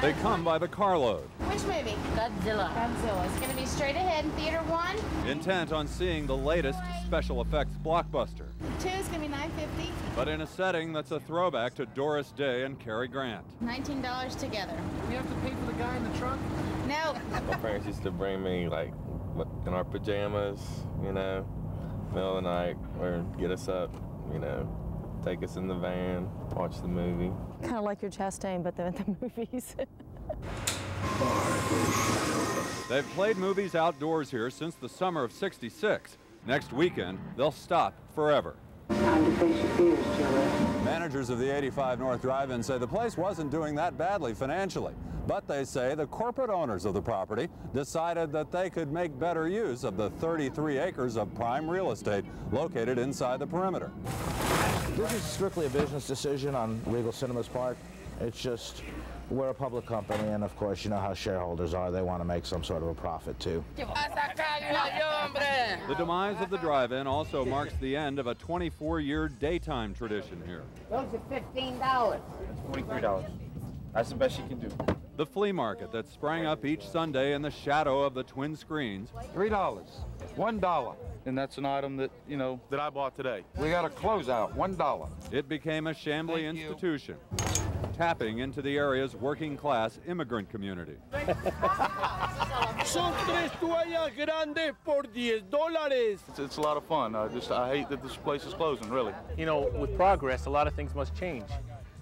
They come by the carload, Which movie? Godzilla. Godzilla. It's going to be straight ahead in theater one. intent on seeing the latest special effects blockbuster, Two is going to be 950. but in a setting that's a throwback to Doris Day and Cary Grant. $19 together. We have to pay for the guy in the trunk? No. My parents used to bring me like in our pajamas, you know, middle of the night, or get us up, you know, take us in the van, watch the movie. Kind of like your Chastain, but then at the movies. They've played movies outdoors here since the summer of 66. Next weekend, they'll stop forever. Time to face your fears, Joey. Managers of the 85 North Drive-In say the place wasn't doing that badly financially, but they say the corporate owners of the property decided that they could make better use of the 33 acres of prime real estate located inside the perimeter. This is strictly a business decision on Regal Cinemas Park. It's just, we're a public company, and of course, you know how shareholders are. They want to make some sort of a profit, too. The demise of the drive-in also marks the end of a 24-year daytime tradition here. Those are fifteen dollars. $23. That's the best you can do. The flea market that sprang up each Sunday in the shadow of the twin screens $3. $1. And that's an item that, you know, that I bought today. We got a closeout, $1. It became a Chamblee Thank you. institution, tapping into the area's working class immigrant community. Son tres toallas grandes por 10 dólares. It's, it's a lot of fun. I just, I hate that this place is closing, really. You know, with progress, a lot of things must change.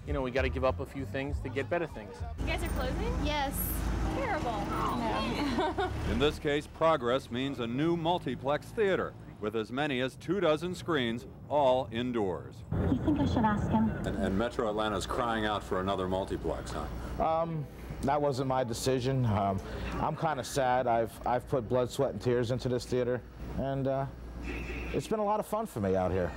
You know, we got to give up a few things to get better things. You guys are closing? Yes. Terrible. No. In this case, progress means a new multiplex theater with as many as two dozen screens, all indoors. you think I should ask him? And, and Metro Atlanta's crying out for another multiplex, huh? Um, that wasn't my decision. Um, I'm kind of sad. I've, I've put blood, sweat, and tears into this theater, and uh, it's been a lot of fun for me out here.